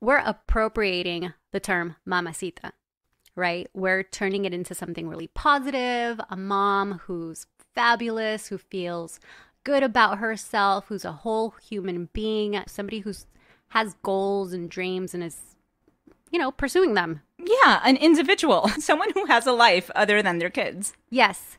we're appropriating the term mamacita, right? We're turning it into something really positive, a mom who's fabulous, who feels good about herself, who's a whole human being, somebody who has goals and dreams and is you know, pursuing them. Yeah, an individual, someone who has a life other than their kids. Yes.